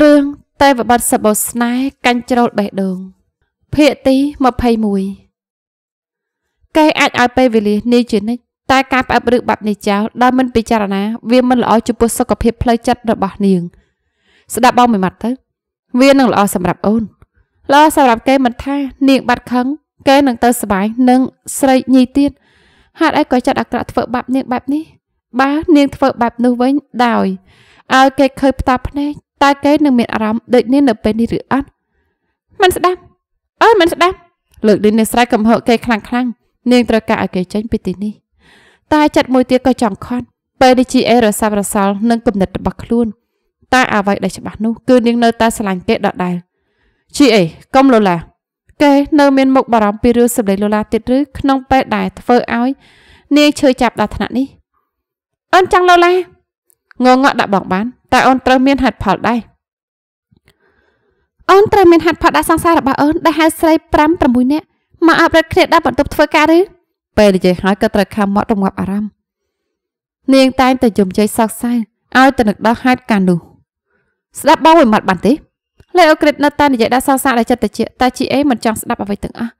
រឿងតែវបិតសបោស្នេហ៍កាញ់ជ្រោលបេះដូងភាគទី21កែអាចឲ្យពេលវេលានេះជានិច្ចតែការផ្អាប់ឬបាត់នេះចោលដោយមិនពិចារណាវាមិនល្អចំពោះសុខភាពផ្លូវចិត្តរបស់នាង ស្ដាប់បងមួយម៉ាត់ទៅ វានឹងល្អសម្រាប់អូនល្អសម្រាប់គេមិនថានាងបាត់ខឹងគេនឹងទៅសុបាយនឹងស្រីញីទៀតហេតុអីក៏ចិត្តអាក្រក់ធ្វើបាបនាងបែបនេះ បើនាងធ្វើបែបនោះវិញដោយឲ្យគេឃើញផ្តាភ្នែក តើគេនឹងមានអារម្មណ៍ដូចនាងនៅពេលនេះឬអត់មិនស្ដាប់អើមិនស្ដាប់លើកនេះនាងស្រែកកំហុសគេខ្លាំងខ្លាំងនាងត្រូវការឲ្យគេចេញពីទីនេះតែចិត្តមួយទៀតក៏ចង់ខត់ពេលដែលជីអេរសាប់រសល់នឹងគំនិតរបស់ខ្លួនតែអ្វីដែលច្បាស់នោះគឺនាងនៅតែស្រឡាញ់គេដដែលជីអេកុំលូឡាគេនៅមានមុខបារម្ភពីរឿងសម្ដីលូឡាទៀតឬក្នុងពេលដែលធ្វើឲ្យនាងឈឺចាប់ដល់ថ្នាក់នេះអូនចង់លូឡាងងងក់ដាក់បងបាន តែអូនត្រូវមានហេតុផលដែរអូនត្រូវមានហេតុផលដាក់សង្សាររបស់អូនដែលហៅស្រី5 6នាក់មកអបរិទ្ធគ្នាដល់បន្ទប់ធ្វើការឬពេលនិយាយហើយក៏ត្រូវខំមាត់រងាប់អារម្មណ៍នាងតែងតែយំជ័យសោកសៅឲ្យទៅនឹកដល់ហេតុការនោះស្ដាប់បងមួយម៉ាត់បានទេលេអូគ្រិតនៅតែនិយាយដល់សោកសៅដែលចិត្តតិចតែជីអេមិនចង់ស្ដាប់អ្វីទាំងអស់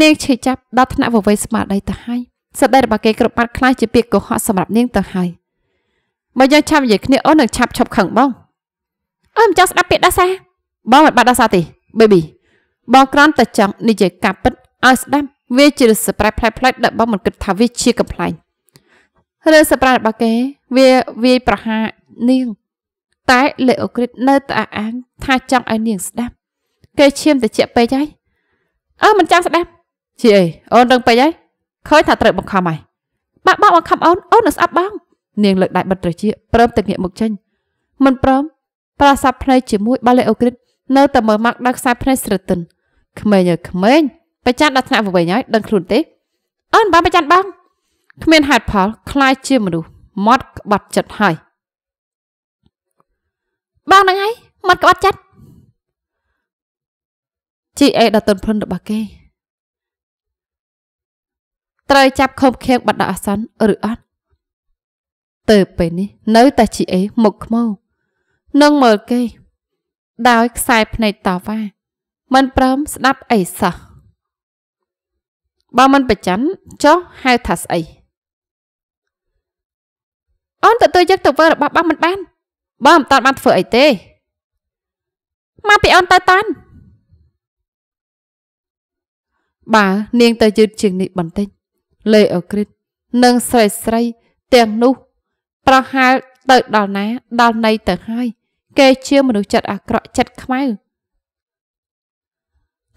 នាងឈឺចាប់ដល់ថ្នាក់វវ័យស្មារតីទៅហើយសត្វដែលរបស់គេគ្រប់បាត់ខ្លាចជាពាក្យកុហកសម្រាប់នាងទៅហើយ បើយើងឆាប់និយាយគ្នាអូននឹងឆាប់ឈប់ខឹងបងអូនមិនចង់ស្ដាប់ពាក្យដាសាបងមិនបាត់ដាសាទេ baby បងគ្រាន់តែចង់និយាយការពិតឲ្យស្ដាប់វាជាសប្រែផ្លែផ្លែដែលបងមិនគិតថាវាជាកំ pl ែងរឿងសប្រែរបស់គេ វាវាយប្រហារនាង តែលេអូគ្រីតនៅតែអាងថាចង់ឲ្យនាងស្ដាប់ គេឈាមតិចពេកហើយអើមិនចង់ស្ដាប់ជាអីអូនរឹងពេកហើយឃើញថាត្រូវបង្ខំហើយបាក់បោកបង្ខំអូនអូននឹងស្អប់បង នាងលើកដៃបិទត្រជាព្រមតែងាកមុខចេញមិនព្រមប្រាសាប់ភ្នែកជាមួយបាលេអូគ្រីតនៅតែមើលមកដល់ខ្សែភ្នែកស្រទិនក្មេងអើយក្មេងប្រច័ណ្ឌដល់ថ្នាក់វវិញហើយដឹងខ្លួនទេអូនបងប្រច័ណ្ឌបងគ្មានហេតុផលคล้ายជាមនុស្សមាត់ក្បត់ចិត្តហើយបងហ្នឹងហើយមាត់ក្បត់ចិត្តជីអេដល់តុនភុនរបស់គេត្រូវចាប់ខំខៀងបាត់ដល់អាសន្នឬអត់ ទៅពេលនេះនៅតែជីអេមុខខ្មៅនឹងមើលគេ ដោយខ្សែភ្នែកតវ៉ាមិនព្រមស្ដាប់អីសោះបើមិនប្រច័នចុះហៅថាស្អីអូនទទួលយកទៅធ្វើរបស់បងមិនបាន បើមិនតាន់បានធ្វើអីទេមកពីអូនទៅតាន់បើនាងទៅយឺតជាងនេះបន្តិចលេអូគ្រីតនិងស្រីស្រីទាំងនោះ ប្រហែលទៅដល់ណា ដល់ណីទៅហើយគេជាមនុស្សចិត្តអាក្រក់ចិត្តខ្មៅ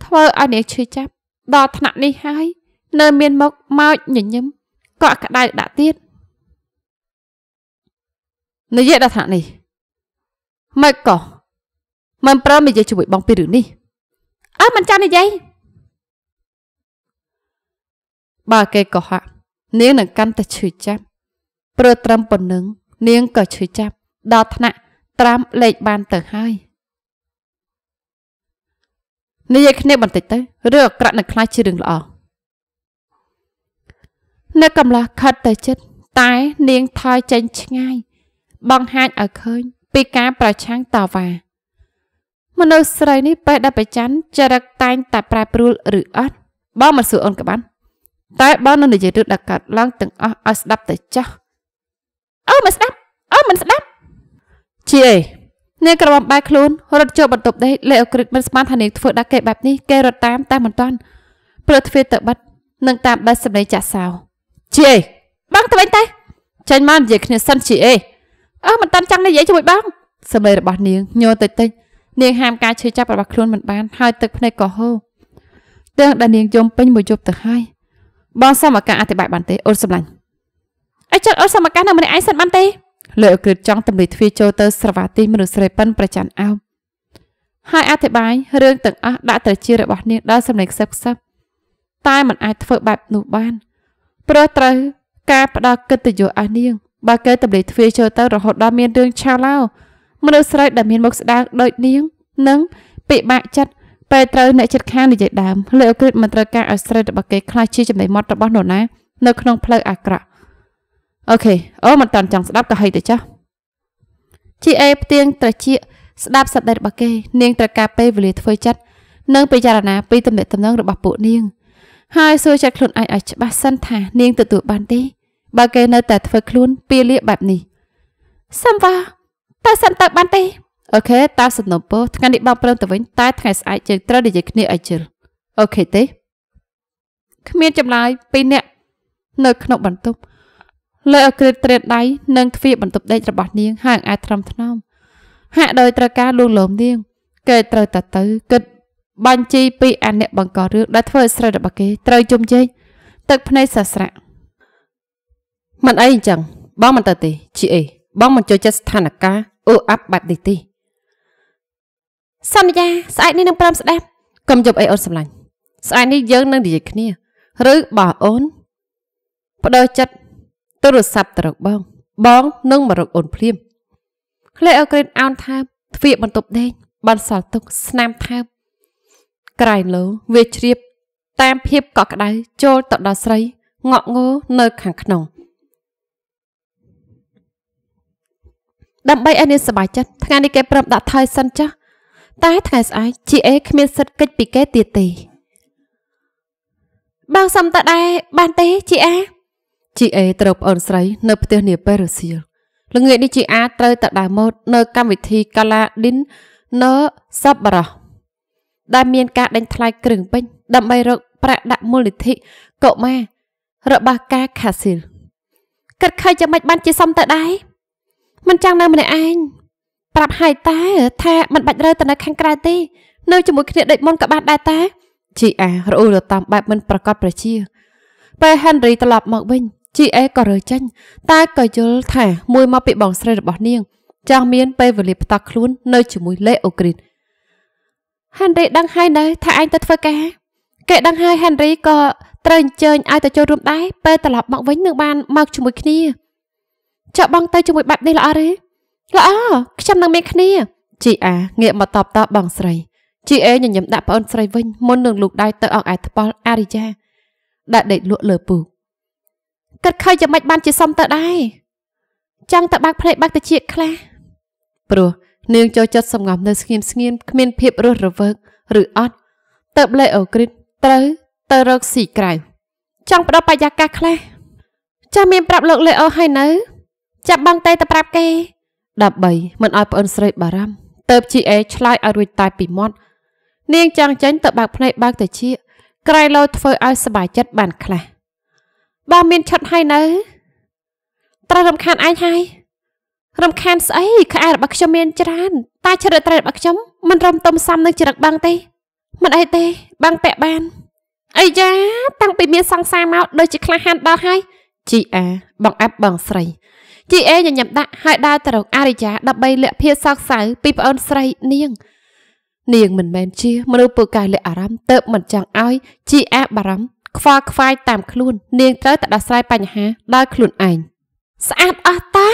ធ្វើឲ្យនាងឈឺចាប់ដល់ថ្នាក់នេះហើយ នៅមានមុខមកញញឹមកក់ក្ដៅដាក់ទៀតនិយាយដល់ថ្នាក់នេះមកកោមិនព្រមនិយាយជួយបងពីរឿងនេះអើមិនចាំនិយាយបើគេកុហកនាងនឹងកាន់តែឈឺចាប់ ព្រោះត្រឹមប៉ុណ្ណឹង នាងក៏ឈឺចាប់ដល់ថ្នាក់ត្រាំលេខបានទៅហើយនិយាយគ្នាបន្តិចទៅរឿងអាក្រក់នឹងខ្លាចជារឿងល្អនៅកំឡោះខិតទៅចិត្តតែនាងថយចេញឆ្ងាយ បង្ហាញឲ្យឃើញ ពីការប្រឆាំងតវ៉ាមនុស្សស្រីនេះពេលដែលប្រច័នចរិតតែងតែប្រែប្រួលឬអត់បើមិនសួរអូនក៏បានតែបើនៅនិយាយរឿងដែលកាត់ឡើងទាំងអស់ឲ្យស្ដាប់ទៅចាស់ អូមិនស្ដាប់អូមិនស្ដាប់ជាអីនាងក្រមុំបែកខ្លួនរត់ចូលបន្ទប់ដេកលេអូគ្រីតមិនស្មានថានាងធ្វើដាក់គេបែបនេះគេរត់តាមតែមិនតាន់ព្រោះទ្វារទៅបិទនឹងតាមបែបសម្ដីចាក់សោជាអីបងទៅវិញតែចេញមកនិយាយគ្នាសិនជាអីអើមិនតាន់ចង់និយាយជាមួយបងសម្ដីរបស់នាងញ័រតិចតិចនាងហាមការឈឺចាប់របស់ខ្លួនមិនបានហើយទឹកភ្នែកក៏ហូរទាំងដែលនាងយំពេញមួយយប់ទៅហើយបងសុំឱកាសអធិប្បាយបានទេអូនសម្លាញ់អី ចិត្តអូនសុំឱកាសនៅម្នាក់ឯងសិនបានទេលើអគ្រិតចង់តម្លៃទ្វារចូលទៅស្រវាទីមនុស្សស្រីប៉ិនប្រច័នអោបហើយអធិប្បាយរឿងទាំងអស់ដាក់ត្រជារបស់នាងដល់សម្លេងខ្សឹបខ្សឹបតែมันអាចធ្វើបែបនោះបានព្រោះត្រូវការផ្ដល់កិត្តិយសឲ្យនាងបើគេតម្លៃទ្វារចូលទៅរហូតដល់មានរឿងឆាវឡោមនុស្សស្រីដែលមានមុខស្ដាងដូចនាងនឹងពិបាកចិត្តពេលត្រូវអ្នកចិត្តខាងនិយាយដើមលើអគ្រិតមិនត្រូវការឲ្យស្រីរបស់គេខ្លាចជាចំណៃមាត់របស់នរណានៅក្នុងផ្លូវអាក្រក់ អូខេអូមិនតាន់ចង់ស្ដាប់ក៏ហីទៅចាស់ជីអេផ្ទៀងត្រចៀកស្ដាប់សម្ដីរបស់គេ នាងត្រូវការពេលវេលាធ្វើចិត្តនិងពិចារណាពីទំនាក់ទំនងរបស់ពួកនាង ហើយសួរចិត្តខ្លួនឯងឲ្យច្បាស់សិនថានាងទទួលបានទេបើគេនៅតែធ្វើខ្លួនពីលាបែបនេះសំវ៉ាតើសិនទៅបានទេអូខេតាមសំណុំពោថ្ងៃនេះបងព្រមទៅវិញតែថ្ងៃស្អែកយើងត្រូវនិយាយគ្នាឲ្យជិលអូខេទេគ្មានចម្លើយពីអ្នកនៅក្នុងបន្ទប់ លើអក្រិតត្រៀតដៃនិងទ្វារបន្ទប់ដេករបស់នាងហើយអាចត្រឹមថ្នមហាក់ដោយត្រូវការលួងលោមនាងគេត្រូវតែទៅគិតបាញ់ជីពីអាអ្នកបង្ករឿងដែលធ្វើឲ្យស្រីរបស់គេត្រូវជុំជែកទឹកភ្នែកសាស្រាក់មិនអីអញ្ចឹងបងមិនទៅទេជីអេបងមិនចូលចិត្តស្ថានភាពអូអាប់បែបនេះទេសន្យាស្អែកនេះនឹងព្រមស្ដាប់កុំយប់អីអូនសម្លាញ់ស្អែកនេះយើងនឹងនិយាយគ្នា ឬបើអូនបដោចិត្ត ទូរស័ព្ទទៅរកបង បងនឹងមករកអូនភ្លាមក្លេអើក្រេតអោនថាទ្វាបន្ទប់ដេកបានសល់ទុកស្នាមថើបក្រែងលោវាជ្រាប តាមភាពកក់ក្ដៅចូលទៅដល់ស្រីងក់ងោនៅខាងក្នុងដើម្បីឲ្យនាងសប្បាយចិត្តថ្ងៃនេះគេព្រមដាក់ថយសិនចាស់តែថ្ងៃស្អែកជីអេគ្មានសិទ្ធកិច្ចពីគេទៀតទេបងសំតដែរបានទេជីអា ជីអេត្រូវប្អូនស្រីនៅផ្ទះនាប៉េរុសៀលល្ងាចនេះជីអាត្រូវទៅដើរម៉ូដនៅកម្មវិធីកាឡាឌិននៅសបរោះដែលមានការដេញថ្លៃគ្រឿងពេញដើម្បីរកប្រាក់ដាក់មូលនិធិកុមាររបស់ការខាស៊ីលគិតឃើញយ៉ាងម៉េចបានជាសំទៅដែរមិនចាំងនៅម្នាក់ឯងប្រាប់ហើយតើថាមិនបាច់រើទៅនៅខាងក្រៅទេ នៅជាមួយគ្នាដូចមុនក៏បានដែរតាជីអារអ៊ូរតំបែបមិនប្រកាសប្រជាពេល Henry ត្រឡប់មកវិញ ជីអេក៏រើចេញ តែក៏យល់ថាមួយមកពីបងស្រីរបស់នាងចង់មានពេលវេលាផ្ទាក់ខ្លួននៅជាមួយលេអូគ្រីត Henry ដឹងហើយនៅថាឯងទៅធ្វើការគេដឹងហើយ Henry ក៏ត្រូវអញ្ជើញឲ្យទៅចូលរួមដែរពេលត្រឡប់មកវិញនឹងបានមកជាមួយគ្នាចាក់បងទៅជាមួយបែបនេះល្អឬល្អខ្ញុំនឹងមានគ្នាជីអាងាកមកតបតបបងស្រីជីអេញញឹមដាក់ប្អូនស្រីវិញមុននឹងលូកដៃទៅអងឯថ្បល់អារីយ៉ាដែលដេកលក់លើពូ គិតឃើញយ៉ាងម៉េចបានជាសំទៅដែរចង់ទៅបើកភ្នែកបើកតិចខ្លះព្រោះនាងចូលចិត្តសំងំនៅស្ងៀមស្ងៀមគ្មានភាពរស់រវើកឬអត់ទៅលេអូគ្រីតត្រូវទៅរកស៊ីក្រៅចង់ផ្ដល់បរិយាកាសខ្លះចាស់មានប្រាប់លោកលេអូហើយនៅចាប់បងតេទៅប្រាប់គេដើម្បីមិនឲ្យប្អូនស្រីបារម្ភទៅជីអេឆ្លើយឲ្យរួចតែពីមាត់នាងចង់ចេញទៅបើកភ្នែកបើកតិចក្រៃលោធ្វើឲ្យសบายចិត្តបានខ្លះ បើមានឆុតហើយនៅត្រូវរំខានឯងហើយរំខានស្អីក្អែរបស់ខ្ញុំមានច្រើនតែជ្រើត្រែរបស់ខ្ញុំមិនរំទំសំនឹងច្រឹកបាំងទេមិនអីទេបាំងពាក់បានអីយ៉ាតាំងពីមានសង្សារមកដូចជាក្លាហានដល់ហើយជីអាបងអាប់បងស្រីជីអេញញឹមដាក់ហើយដើរទៅរកអារិយាដើម្បីលាក់ភាសោកសៅពីប្អូនស្រីនាង នាងមិនមែនជាមនុស្សពូកែលាក់អារម្មណ៍ទៅមិនចង់ឲ្យជីអាបារម្ភ ខ្វល់ខ្វាយតាមខ្លួន នាងត្រូវតែដោះស្រាយបញ្ហាដោយខ្លួនឯងស្អាតអស់តា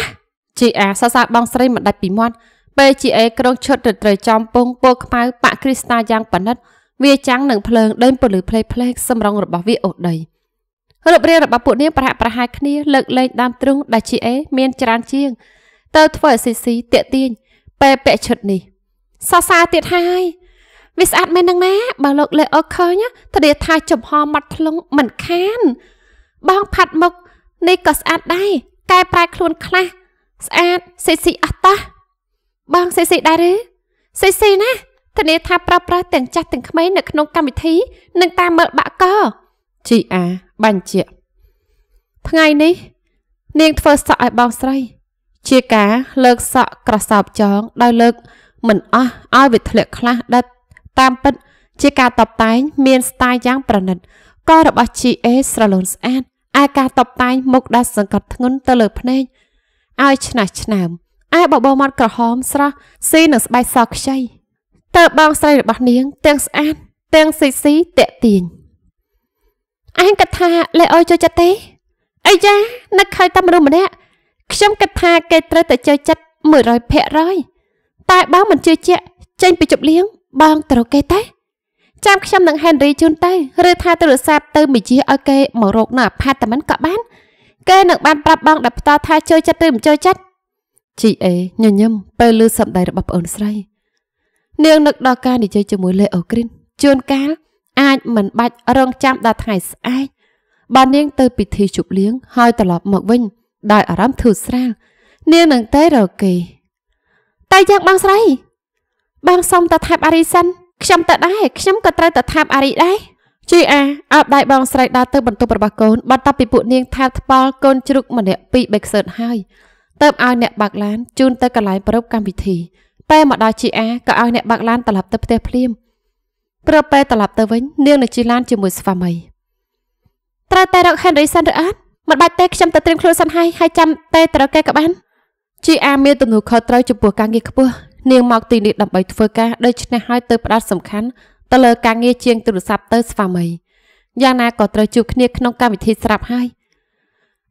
ជីអាសរសើរបងស្រីមិនដាច់ពីមាត់ពេលជីអេក្រុងឈុតទៅត្រូវចំពងពណ៌ខ្មៅប៉ាក់គ្រីស្តាយ៉ាងប៉និតវាចាំងនឹងភ្លើងដេញពលឺផ្លេកផ្លេកសម្រងរបស់វាអូដីរូបរាងរបស់ពួកនាងប្រហាក់ប្រហែលគ្នាលើកលែងដើមទ្រូងដែលជាអេមានច្រើនជាងទៅធ្វើឲ្យស៊ីស៊ីតាក់ទាញពេលពាក់ឈុតនេះសរសើរទៀតហើយ វាស្អាតមែននឹងណាបើលោកលេអូឃើញធានាថាចំហមាត់ធ្លុងមិនខាន បងផាត់មុខនេះក៏ស្អាតដែរកែប្រែខ្លួនខ្លះស្អាតស៊ីស៊ីអត់តោះបងស៊ីស៊ីដែរឬស៊ីស៊ីណាធានាថាប្រុសប្រុសទាំងចាស់ទាំងក្មេងនៅក្នុងកម្មវិធីនឹងតាមមើលបាក់កជីអាបញ្ជាក់ថ្ងៃនេះ នាងធ្វើសក់ឲ្យបងស្រី ជាការលើកសក់ក្រសោបចងដោយលើកមិនអស់ឲ្យវាធ្លាក់ខ្លះដែល តាមពិត ជាការតបតែង មានស្ទាយយ៉ាងប្រណិតក៏របស់ GA ស្រលូនស្អាតឯការតបតែងមុខដែលសង្កត់ធ្ងន់ទៅលើភ្នែកឲ្យឆ្នាស់ឆ្នើមឯបបោមាត់ក្រហមស្រស់ស៊ីនឹងស្បែកសខ្ចីតើបងស្រីរបស់នាង ទាំងស្អាតទាំងស៊ីស៊ីតាក់ទាញអញគិតថាលេអូចូលចិត្តទេអីចានឹកឃើញតែមនុស្សម្នាក់ខ្ញុំគិតថាគេត្រូវតែចូលចិត្ត100%តែបើមិនជឿជាក់ចេញពីជប់លៀង បងត្រូវគេទេចាំខ្ញុំនឹងហេនរីជូនទៅឬថាទូរស័ព្ទទៅមជាឲ្យគេមករកនៅអាផាតមិនក៏បាន គេនឹងបានប្រាប់បងដល់ផ្ទាល់ថាចូលចិត្តឬមិនចូលចិត្តជីអេញញឹមពេលឮសម្ដីរបស់ប្អូនស្រី នាងនឹកដល់ការនិយាយជាមួយលេអូគ្រីនជួនកាលអាចមិនបាច់រងចាំដល់ថ្ងៃស្អែកបើនាងទៅពិធីជប់លៀងហើយត្រឡប់មកវិញដោយអារម្មណ៍ធូរស្រាលនាងនឹងទៅរកគេតែយ៉ាងបងស្រី បងសុំទៅថាបអារីសិនខ្ញុំទៅដែរខ្ញុំក៏ត្រូវទៅថាបអារីដែរជីអាអើបដៃបងស្រីដើរទៅបន្ទប់របស់កូនបន្ទាប់ពីពួកនាងថាថ្ប៉ល់កូនជ្រូកម្នាក់ពីរបេកសឺតហើយទៅឲ្យអ្នកបើកឡានជូនទៅកន្លែងប្រពកម្មវិធីពេលមកដល់ជីអាក៏ឲ្យអ្នកបើកឡានត្រឡប់ទៅផ្ទះភ្លាមព្រោះពេលត្រឡប់ទៅវិញនាងនៅជីឡានជាមួយស្វាមីត្រូវតែរក Henry សិនឬអត់មិនបាច់ទេខ្ញុំទៅត្រៀមខ្លួនសិនហើយហើយចាំតែត្រូវគេក៏បានជីអាមានទំនួលខុសត្រូវចំពោះការងារខ្ពស់ នាងមកទីនេះដើម្បីធ្វើការដូច្នេះហើយទៅផ្ដោតសំខាន់ទៅលើការងារជាងទូរស័ព្ទទៅស្វាមីយ៉ាងណាក៏ត្រូវជួបគ្នាក្នុងកម្មវិធីស្រាប់ហើយ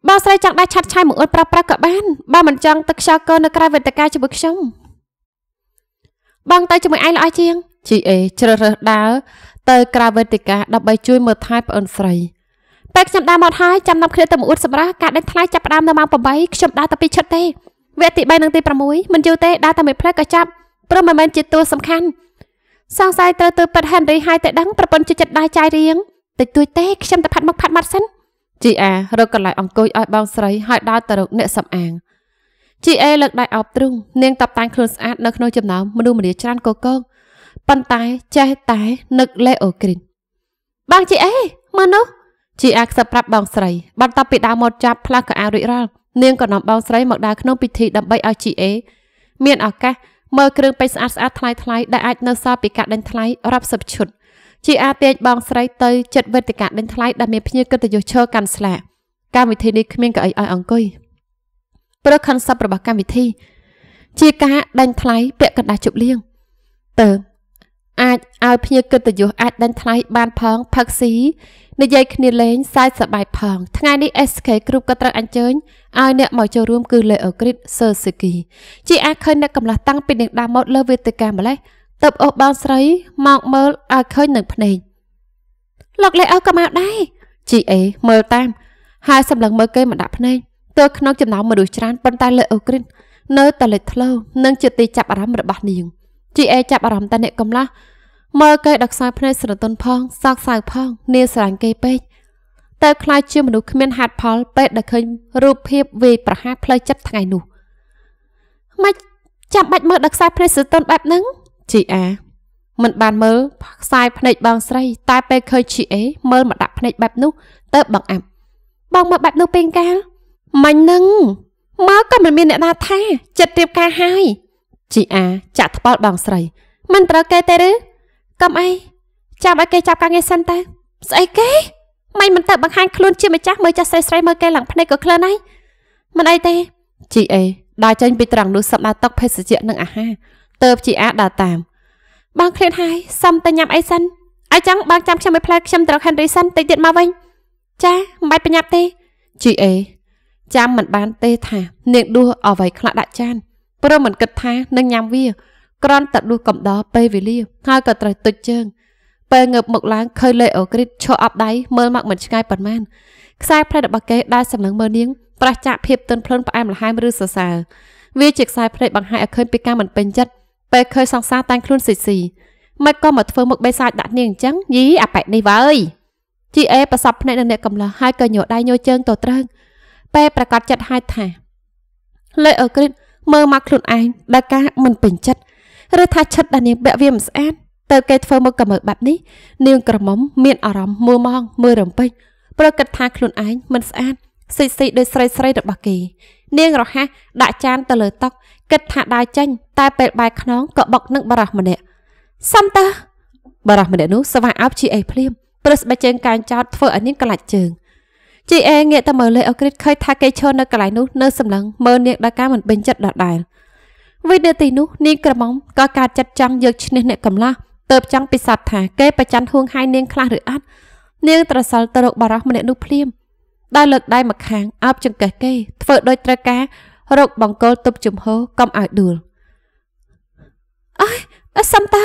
បើស្រីចង់ដែរឆាត់ឆាយមកអួតប្រាប់ប្រាប់ក៏បានបើមិនចង់ទៅខ្យល់កនៅក្រៅវេទិកាជាមួយខ្ញុំបងទៅជាមួយឯងល្អជាង GA ជ្រើសរើសដើរទៅក្រៅវេទិកាដើម្បីជួយមើលថែប្អូនស្រីពេលខ្ញុំដើរមកហើយចាំនាំគ្នាទៅមកអួតសម្រាប់ការដេញថ្លៃចាប់ផ្ដើមនៅម៉ោង8ខ្ញុំដើរតែពីឈុតទេ វគ្គទី3និងទី6មិនយូរទេដើរតែមួយផ្លែក៏ចាប់ព្រមមិនមែនជាតួសំខាន់សង្ស័យត្រូវទៅប៉ិត Henry ហើយតែដឹងប្រពន្ធជាចិត្តដែរចាយរៀងតិចតួចទេខ្ញុំទៅផាត់មុខផាត់មាត់សិន GA រកកន្លែងអង្គុយឲ្យបងស្រីហើយដើរទៅរកអ្នកសំអាង GA លើកដៃអោបទ្រូងនាងតបតាំងខ្លួនស្អាតនៅក្នុងចំណោមមនុស្សម្នាច្រើនកកកប៉ុន្តែចេះតែនឹកលេអូគ្រីនបង GA មើលនោះ GA ខ្សឹបប្រាប់បងស្រីបន្ទាប់ពីដើរមកចាប់ផ្លាស់កៅអៅរួចរាល់ នាងក៏នាំបងស្រីមកដើរក្នុងពិធីដើម្បីឲ្យ GA មានឱកាសមើលគ្រឿងពេជ្រស្អាតស្អាតថ្លៃថ្លៃដែលអាចនៅសល់ពីការដេញថ្លៃរាប់សិបឈុតជាអាទាញបងស្រីទៅចិត្តវេទិកាដេញថ្លៃដែលមានភ្ញៀវកិត្តិយសឈរកាន់ស្លាកកម្មវិធីនេះគ្មានកៅអីឲ្យអង្គុយព្រោះ concept របស់កម្មវិធី ជាការដេញថ្លៃពាក់កណ្ដាលជប់លៀងតើ អាចឲ្យភ្ញៀវកិត្តិយសអាចដេញថ្លៃបានផងផឹកស៊ីនិយាយគ្នាលេងសើចសប្បាយផងថ្ងៃនេះ SK Group ក៏ត្រូវអញ្ជើញឲ្យអ្នកមកចូលរួមគឺ Leo Grid Suzuki ជាអាចឃើញអ្នកកំឡះតាំងពីនាងដើមមកលើវេទិកាម្លេះទៅអូសបងស្រីមកមើលឲ្យឃើញនឹងភ្នែកលោក Leo ក៏មកដែរ GA មើលតាមហើយសម្លឹងមើលគេមិនដាក់ភ្នែកទើក្នុងចំណោមមនុស្សច្រើនប៉ុន្តែ Leo Grid នៅតែលេចធ្លោនិងជាទីចាប់អារម្មណ៍របស់នាង GA ចាប់អារម្មណ៍តែអ្នកកំឡះមើលគេដល់ខ្សែភ្នែកស្រទន់ផងសោកសៅផងនាស្រឡាញ់គេពេកតែខ្លាចជាមនុស្សគ្មានហេតុផលពេលដែលឃើញរូបភាពវាយប្រហារផ្លូវចិត្តថ្ងៃនោះមិនចាំបាច់មើលដល់ខ្សែភ្នែកស្រទន់បែបហ្នឹងជីអាមិនបានមើលខ្សែភ្នែកបងស្រី តែពេលឃើញជីអេមើលមកដាក់ភ្នែកបែបនោះទៅបងអាប់បងមើលបែបនោះពេលកាលមាញ់នឹងមកក៏មិនមានអ្នកណាថាចិត្តរៀបការហើយ ជីអាចាក់ថ្ពាល់បងស្រី មិនត្រូវគេទេឬកុំអីចាំឲ្យគេចាប់ការងារសិនតើស្អីគេមិនមិនទៅបង្ហាញខ្លួនជាម្ចាស់មើលចាស់ស្រីស្រីមើលគេឡើងភ្នែកក៏ក្លិនហើយមិនអីទេជីអេដើរចេញពីត្រង់នោះសម្ដៅតុកភេសជ្ជៈនិងអាហារទៅជីអាដើរតាមបងឃ្លានហើយសុំទៅញ៉ាំអីសិនអញ្ចឹងបងចាំខ្ញុំឲ្យផ្លែខ្ញុំត្រក Henry សិនតិចទៀតមកវិញចាមិនបាច់ប្រញាប់ទេជីអេចាំមិនបានទេថានាងដួសអ្វីខ្លះដាក់ចាន ព្រោះមិនគិតថានឹងញ៉ាំវាគ្រាន់តែដួសកំដរពេលវេលាហើយក៏ត្រូវទុចជើងពេលងើបមុខឡើងឃើញលេអូគ្រីតឈរអបដៃមើលមកមិនឆ្ងាយប៉ុន្មានខ្សែភ្នែករបស់គេដែលសម្លឹងមើលនាងប្រះចាក់ភាពទន់ភ្លន់ផ្អែមល្ហែមឬសរសើរវាជាខ្សែភ្នែកបង្ហាញឲ្យឃើញពីការមិនពេញចិត្តពេលឃើញសង្សារតែងខ្លួនស៊ីស៊ីមិនក៏មកធ្វើមុខបេសាចដាក់នាងអញ្ចឹងយីអាប៉ែនេះវើយជីអេប្រសពភ្នែកនឹងអ្នកកំឡោះហើយក៏ញ័រដៃញ័រជើងទៅត្រឹងពេលប្រកាសចិត្តហើយថាលេអូគ្រីត មើលមកខ្លួនឯងដែលការមិនពេញចិត្តឬថាឈិតដែលនាងពាក់វាមិនស្អាតទៅគេធ្វើមកកមើបែបនេះនាងក្រមុំមានអារម្មណ៍មួម៉ងមើលរំពេចព្រោះគិតថាខ្លួនឯងមិនស្អាតស៊ីស៊ីដោយស្រីស្រីរបស់គេនាងរហ័សដាក់ចានទៅលើតុគិតថាដើរចេញតែពេលបែរខ្នងក៏បុកនឹងបរោះម្នាក់សំតើបរោះម្នាក់នោះស្វាអោបជីអេភ្លាមព្រឹស្បែកជើងកាញចោតធ្វើឲ្យនាងក្លាច់ជើង ជីអេងាកទៅមើលលេអូគ្រីតឃើញថាគេឈរនៅកន្លែងនោះនៅសម្លឹងមើលនាងដល់ការមិនពេញចិត្តដដែលវិនាទីនោះនាងក្រមុំក៏ការចាត់ចង់យកឈ្នះអ្នកកំឡោះទៅចង់ពិសោធន៍ថាគេប្រច័នហួងហាយនាងខ្លះឬអត់នាងត្រសល់ទៅរកបារោះម្នាក់នោះភ្លាមដោយលើកដៃមកខាងអោបចង្កេះគេធ្វើដោយត្រូវការរកបង្គោលទប់ជំហរកុំឲ្យដួលអើយអសំតា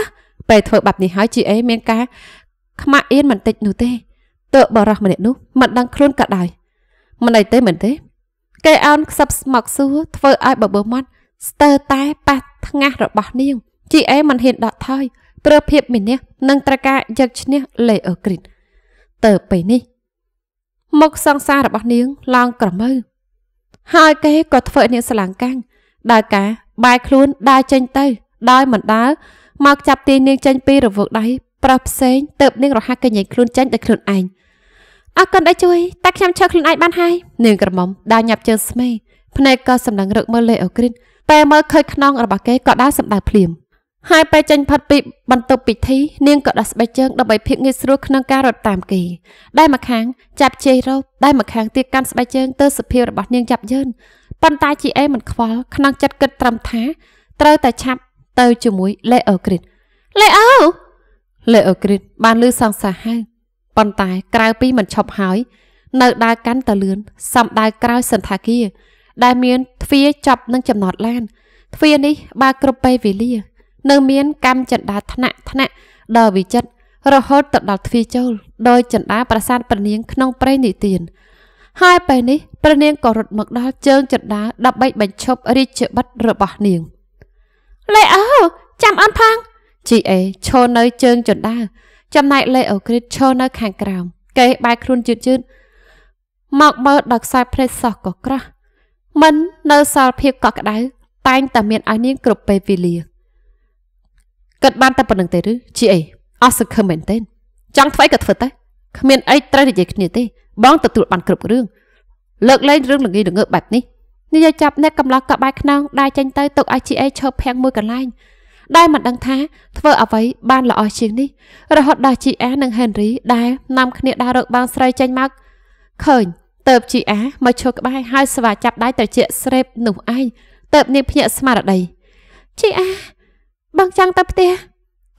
ពេលធ្វើបាត់នេះហើយជីអេមានការខ្មាក់អៀនមិនតិចនោះទេ ទើបបរោះម្នាក់នោះមិនដឹងខ្លួនក៏ដោយមិនអីទេមិនទេ គេអោនខ្សឹបមកសួរធ្វើឲ្យបបើមាត់ស្ទើរតែប៉ះថ្ងាសរបស់នាងជីអេមិនហ៊ានដកថយព្រោះភាពមានះនឹងត្រូវការយកឈ្នះលេអឺគ្រីតទៅពេលនេះមុខសង្សាររបស់នាងឡើងក្រមើហើយគេក៏ធ្វើនាងស្លាំងកាំងដោយការបាយខ្លួនដើរចេញទៅដោយមិនដើរមកចាប់ទាញនាងចេញពីរវងដៃប្រុសផ្សេងទៅនាងរហ័សកញ្ញែងខ្លួនចេញដោយខ្លួនឯង អរគុណដែលជួយតែខ្ញុំឈរខ្លួនឯងបានហើយនាងក្រមុំដើរញាប់ជើងស្មេភ្នែកក៏សម្លឹងរឹកមើលលេអូគ្រីនពេលមើលឃើញខ្នងរបស់គេក៏ដើរសម្ដៅភ្លាមហើយពេលចេញផុតពីបន្ទប់ពិធីនាងក៏ដោះស្បែកជើងដើម្បីភាពងាយស្រួលក្នុងការរត់តាមគេដែលម្ខាងចាប់ជ័យរោបដែលម្ខាងទៀតកាន់ស្បែកជើងទៅសភាពរបស់នាងចាប់យឺនប៉ុន្តែជីអេមិនខ្វល់ក្នុងចិត្តគិតត្រឹមថាត្រូវតែឆាប់ទៅជាមួយលេអូគ្រីតលេអូលេអូគ្រីតបានលឺសង្សារហៅ ប៉ុន្តែក្រៅពីមិនឈប់ហើយ នៅដើរកាន់តលឿនសំដៅក្រោយសន្តាគារដែលមានទ្វារចាប់នឹងចំណតឡានទ្វារនេះបើគ្រប់ពេលវេលា នៅមានកម្មចន្ទាថ្នាក់ថ្នាក់ដ៏វិចិត្ររហូតទៅដល់ទ្វារចូលដោយចន្ទាប្រាសាទព្រះនាងក្នុងព្រៃនិទានហើយពេលនេះព្រះនាងក៏រត់មកដល់ជើងចន្ទាដើម្បីបញ្ឈប់រាជបុត្ររបស់នាងលេអូចាំអន់ផងជីអេឈរនៅជើងចន្ទា ចំណែកលេអូគ្រីតឈរនៅខាងក្រោម គេបែរខ្លួនជឿតជឿតមកមើលដល់ខ្សែភ្នែកសោះក៏ក្រោះមិននៅសល់ភាពកក់ក្ដៅតែងតែមានឲ្យនាងគ្រប់ពេលវេលាគិតបានតែប៉ុណ្្នឹងទេឬជីអីអស់សង្ឃឹមមែនទេចង់ធ្វើក៏ធ្វើទៅគ្មានអីត្រូវនិយាយគ្នាទេបងទទួលបានគ្រប់រឿងលើកលែងរឿងល្ងីល្ងើបែបនេះនិយាយចាប់អ្នកកំឡោះកបាយខ្នងដែលចេញទៅទុកឲ្យជីអីឈប់ភាំងមួយកន្លែង ដែលមិនដឹងថាធ្វើអ្វីបានល្អជាងនេះរហូតដល់ជីអានិងហេនរីដែលនាំគ្នាដើររកបងស្រីចេញមកឃើញទៅជីអាមកឈរក្បែរហើយស្វាចាប់ដៃត្រជាក់ស្រេបនោះឯងទៅនាងភ្ញាក់ស្មារតីជីអាបងចង់ទៅផ្ទះ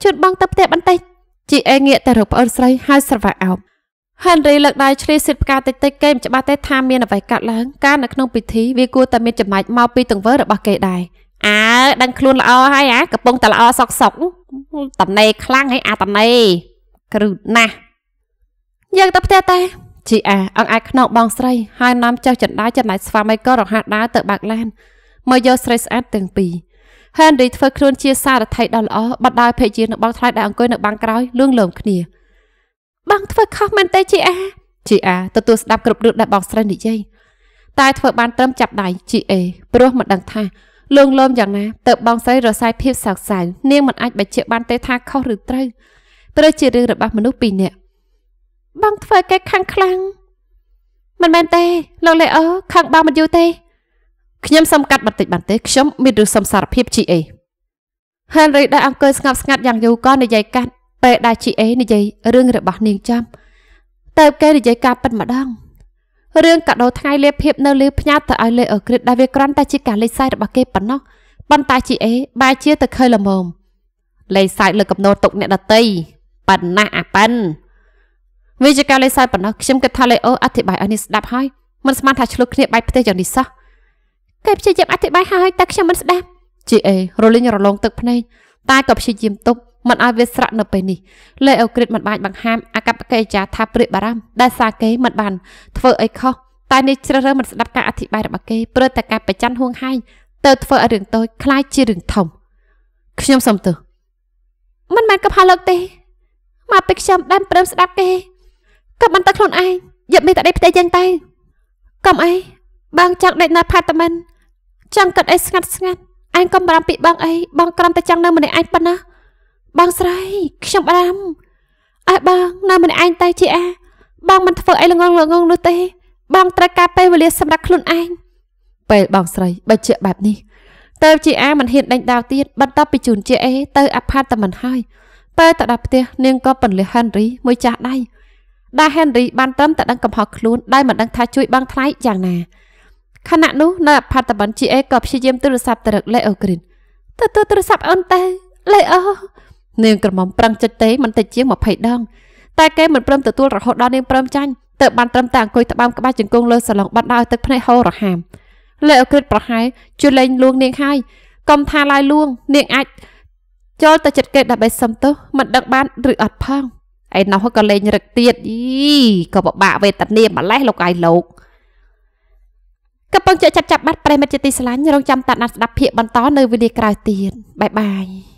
ជូនបងទៅផ្ទះបន្តិចជីអេងាកទៅរកប្អូនស្រីហើយស្រវាក់អោបហេនរីលើកដៃឆ្លៀសសិតផ្កាតិចតិចគេមិនច្បាស់ទេថាមានអ្វីកាត់ឡើងកាលនៅក្នុងពិធីវាគួរតែមានចំណែកមកពីទង្វើរបស់គេដែរ អើដឹងខ្លួនល្អហើយអាកំពុងតែល្អសុកសុកតំណេខ្លាំងហើយអាតំណេគ្រឹះណាស់យើងទៅផ្ទះតែជីអាអង្អាចខ្នងបងស្រីហើយនាំចុះចណ្ដាចំណែកស្វាមីក៏រហ័សដើរទៅបើកឡានមកយកស្រីស្អាតទាំងពីរហេនរីធ្វើខ្លួនជាសារថៃដ៏ល្អបដដើភេជានឹងបងថ្លៃដែលអង្គុយនៅបាំងក្រោយលឿងលោមគ្នាបងធ្វើខុសមែនទេជីអាជីអាទទួលស្ដាប់គ្រប់រឿងដែលបងស្រីនិយាយតែធ្វើបានត្រឹមចាប់ដៃជីអេព្រោះមិនដឹងថា លងលោមយ៉ាងណាទៅបងស្រីរសាយភាពសោកសៅនាងមិនអាចបញ្ជាក់បានទេថាខុសឬត្រូវព្រោះជារឿងរបស់មនុស្សពីរនាក់បងធ្វើគេខាងខ្លាំងមិនមែនទេលោកលេអូខាងបងមិនយូរទេខ្ញុំសុំកាត់បន្តិចបានទេខ្ញុំមានរឿងសុំសារភាព GA Henry ដែលអង្គុយស្ងប់ស្ងាត់យ៉ាងយូរក៏និយាយកាត់ពេលដែល GA និយាយរឿងរបស់នាងចាំទៅគេនិយាយការពិតម្ដង រឿងកាដូថ្ងៃលេភាពនៅលឺផ្ញើទៅឲ្យលេអក្រិតដែលវាគ្រាន់តែជាការលេខសាយរបស់គេប៉ុណ្ណោះប៉ុន្តែ GA បែរជាទៅឃើញល្មមលេខសាយលើកំណត់ទុកអ្នកដតីប៉ណ្ណាអាប៉ិនវាជាការលេខសាយប៉ុណ្ណោះខ្ញុំគិតថាលេអូអធិប្បាយឲ្យនេះស្ដាប់ហើយមិនស្មានថាឆ្លោះគ្នាបែកផ្ទះយ៉ាងនេះសោះគេព្យាយាមអធិប្បាយហើយតែខ្ញុំមិនស្ដាប់ GA រលីងរលងទឹកភ្នែកតែក៏ព្យាយាមទប់ មិនឲ្យវាស្រក់នៅពេលនេះលេអូគ្រីតមិនបាច់បង្ហាមអកប្បកិរិយាថាព្រាកបារម្ភដែលសាគេមិនបានធ្វើអីខុសតែនេះជ្រើសរើសមិនស្ដាប់ការអធិប្បាយរបស់គេព្រោះតែការប្រច័នហួងហែងទៅធ្វើឲ្យរឿងតូចคล้ายជារឿងធំខ្ញុំសុំទោសមិនមែនកំហុសលោកទេមកពេលខ្ញុំដើមព្រមស្ដាប់គេក៏មិនទៅខ្លួនឯងយកមីតដេផ្ទៃយ៉ាងទៅកុំអីបងចង់ដេកនៅផាតមិនចង់គិតអីស្ងាត់ស្ងាត់ឯងកុំបារម្ភពីបងអីបងគ្រាន់តែចង់នៅម្នាក់ឯងប៉ុណ្ណា បងស្រីខ្ញុំបារម្ភអើបងនៅម្នាក់ឯងទៅជាអាបងមិនធ្វើអីល្ងងល្ងងនោះទេ បងត្រូវការពេលវេលាសម្រាប់ខ្លួនឯងពេលបងស្រីបើជាបែបនេះទៅជាអាមិនហ៊ានដេញដោលទៀតបន្ទាប់ពីជូនជាអេទៅអាផាតមិនហើយពេលទៅដល់ផ្ទះនាងក៏ពន្លះហេនរីមួយចាស់ដៃដែលហេនរីបានត្រឹមតែដឹងកំហុសខ្លួនដែលមិនដឹងថាជួយបងថ្លៃយ៉ាងណាខណៈនោះនៅអាផាតមិនជាអេក៏ព្យាយាមទូរស័ព្ទទៅរកលេអូគ្រីនទៅទូរស័ព្ទអូនទៅលេអូ នាងក្រមុំប្រឹងចិត្តទេមិនតិចជាង20ដងតែគេមិនព្រមទទួលរហូតដល់នាងព្រមចាញ់ទៅបានត្រឹមតែអង្គុយត្បាំក្បាលជង្គង់លើសាឡុងបាត់ដោយទឹកភ្នែកហូររហាមលេអូគ្រីតប្រហែលជួយលេងលួងនាងហើយកុំថាឡាយលួង នាងអាចចូលទៅចិត្តគេដើម្បីសុំទោសមិនដឹងបានឬអត់ផងឯណោះក៏លេងរឹកទៀតយីក៏ពិបាកវេទនាម្លេះលោកអាយលោកកំពុងជាចាប់ចាប់បាត់ប្រិមិត្តជាទីស្រឡាញ់រងចាំតាត់ណាត់ស្ដាប់ភាគបន្តនៅវីដេអូក្រោយទៀតបាយបាយ